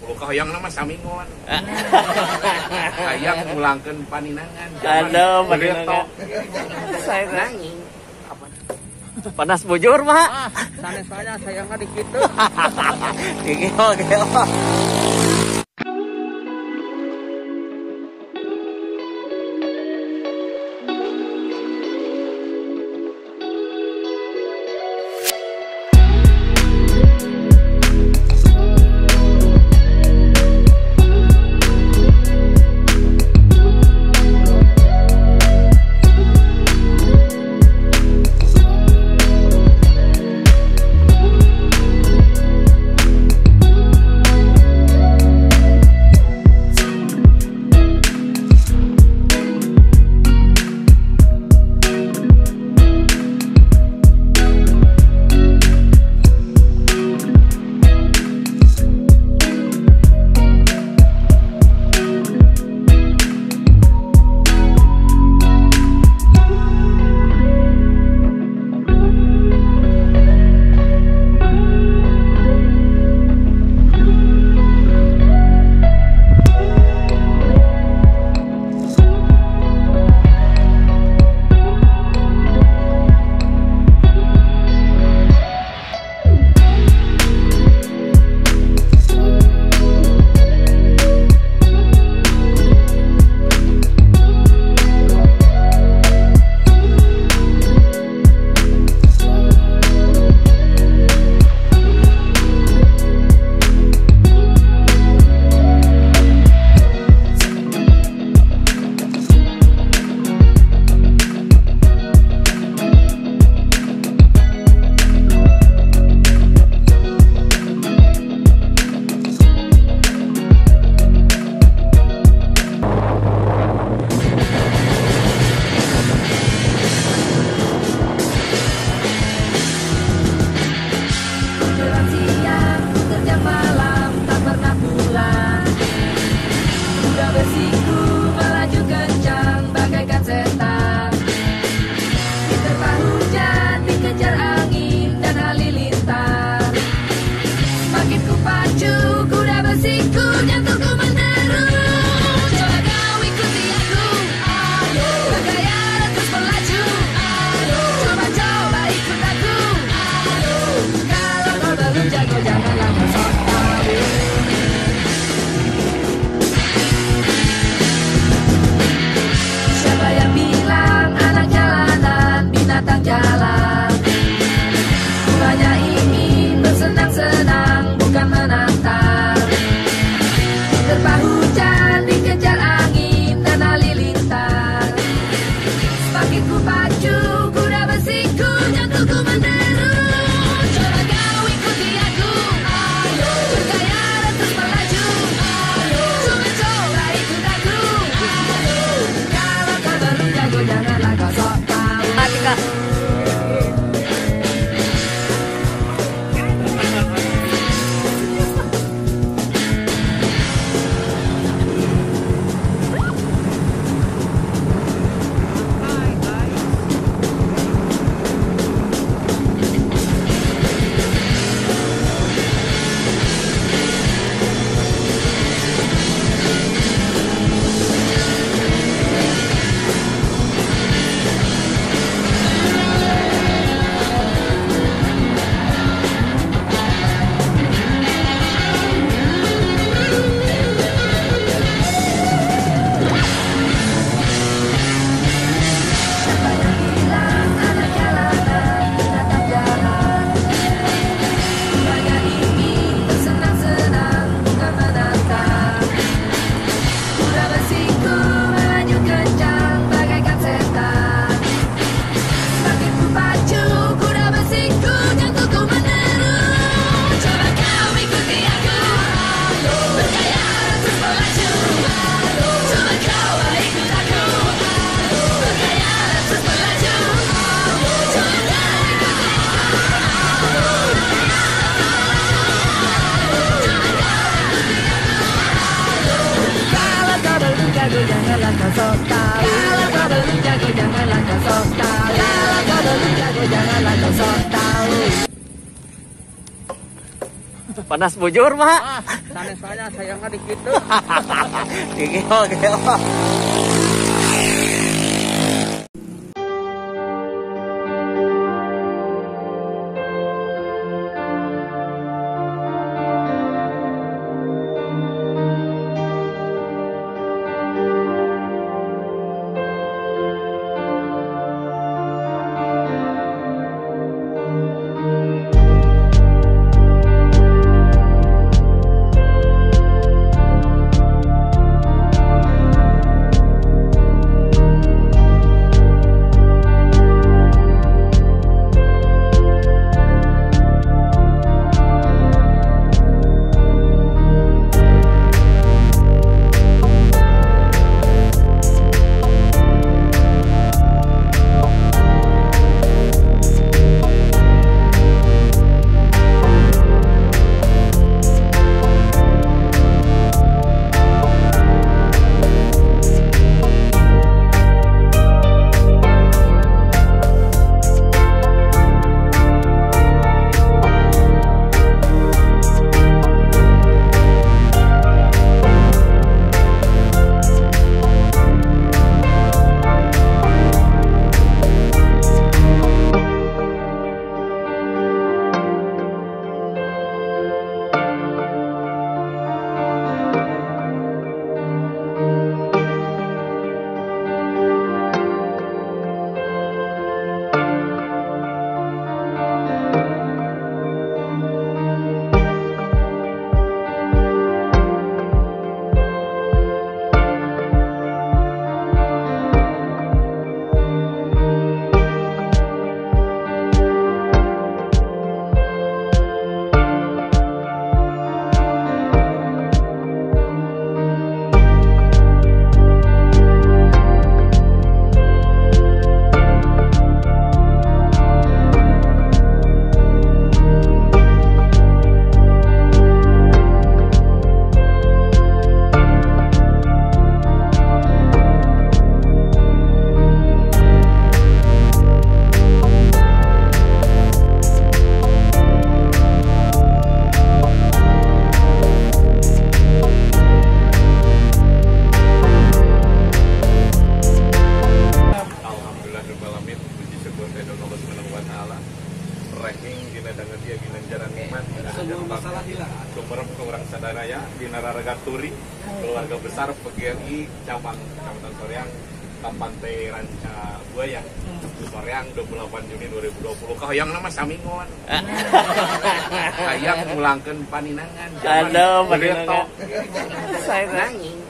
Oh, hoyong nama samingon. Ah. Hayang ngulangkeun paninangan. Aduh paninangan. Oh. Saya nangis. panas bujur mah sanes saya saya nggak di kitu geo geo Yeah. Panas bujur, Mak. Ah, sanes saya saya nggak di kitu. Kampante Ranca Buaya Soreang 28 Juni 2020 Kau yang nama Samingon. Hayang mulangkan paninangan. Aduh, Bereto. paninangan. Saya nanging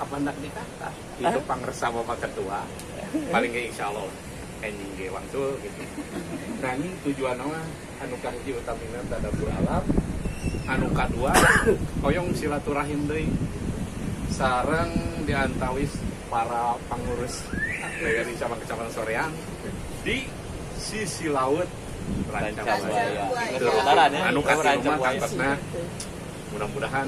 Apa ndak dikata? Itu pangresa Bapak Ketua. Paling gak insya Allah. Anjing ge wangsul gitu. Nanging tujuan nama Anu kahiji utamina tadabur alam. Anu kadua Koyong silaturahim deui. Sarang diantawis para pengurus dari cabang kecamatan Soreang di sisi laut Rancabaya. Ya? Anu mudah-mudahan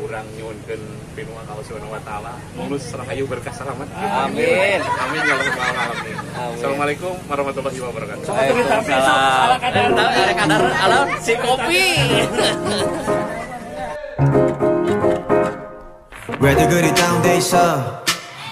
kurang nyuwunkan pinuang Allah Subhanahu wa taala. Mulus rahayu berkah selamat. Amin. Amin ya rabbal alamin. Assalamualaikum warahmatullahi wabarakatuh. Waalaikumsalam kadar. Eh, datang. alam si kopi. Where the good down they saw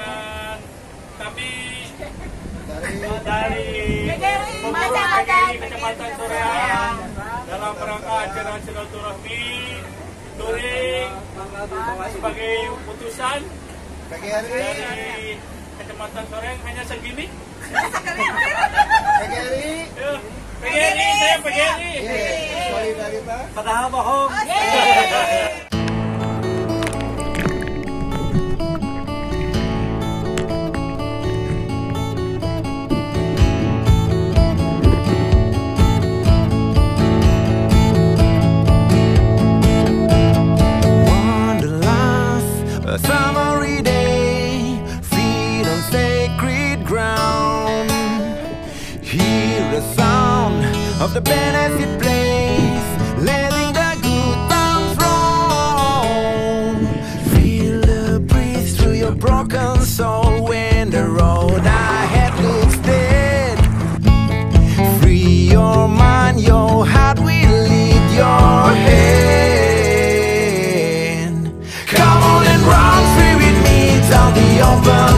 dengan kami dari pengurus PGRI Kecamatan Soreang dalam rangka acara silaturahmi touring sebagai putusan dari Kecamatan Soreang hanya segini. PGRI. PGRI, saya PGRI. Padahal bohong. vie enfin.